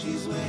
She's waiting.